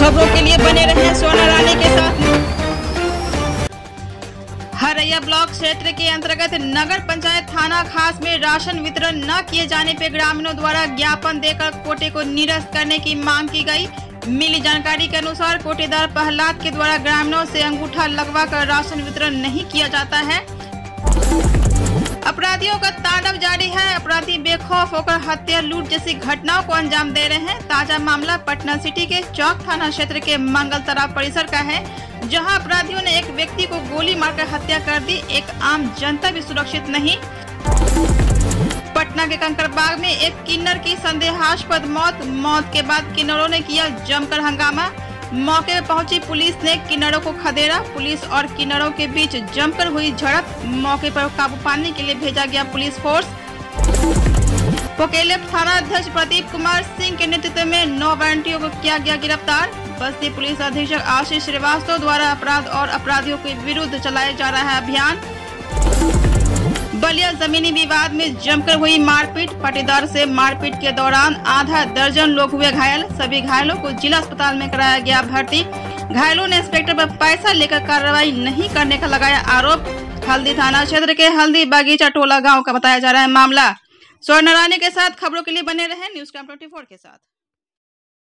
खबरों के लिए बने रहें सोना रानी के साथ। हरैया ब्लॉक क्षेत्र के अंतर्गत नगर पंचायत थाना खास में राशन वितरण न किए जाने पर ग्रामीणों द्वारा ज्ञापन देकर कोटे को निरस्त करने की मांग की गई। मिली जानकारी के अनुसार कोटेदार प्रहलाद के द्वारा ग्रामीणों से अंगूठा लगवा कर राशन वितरण नहीं किया जाता है। अपराधियों का तांडव जारी है। अपराधी बेखौफ होकर हत्या लूट जैसी घटनाओं को अंजाम दे रहे हैं। ताज़ा मामला पटना सिटी के चौक थाना क्षेत्र के मंगल तालाब परिसर का है, जहाँ अपराधियों ने एक व्यक्ति को गोली मारकर हत्या कर दी। एक आम जनता भी सुरक्षित नहीं। पटना के कंकड़बाग में एक किन्नर की संदेहास्पद मौत। मौत के बाद किन्नरों ने किया जमकर हंगामा। मौके पर पहुँची पुलिस ने किन्नरों को खदेड़ा। पुलिस और किन्नरों के बीच जमकर हुई झड़प। मौके पर काबू पाने के लिए भेजा गया पुलिस फोर्स। पोकेले थाना अध्यक्ष प्रदीप कुमार सिंह के नेतृत्व में नौ वारंटियों को किया गया गिरफ़्तार। बस्ती पुलिस अधीक्षक आशीष श्रीवास्तव द्वारा अपराध और अपराधियों के विरुद्ध चलाया जा रहा है अभियान। बलिया जमीनी विवाद में जमकर हुई मारपीट। पाटीदार से मारपीट के दौरान आधा दर्जन लोग हुए घायल। सभी घायलों को जिला अस्पताल में कराया गया भर्ती। घायलों ने इंस्पेक्टर पर पैसा लेकर कार्रवाई नहीं करने का लगाया आरोप। हल्दी थाना क्षेत्र के हल्दी बागीचा टोला गाँव का बताया जा रहा है मामला। स्वर्ण के साथ खबरों के लिए बने रहे। न्यूज़ ट्वेंटी के साथ।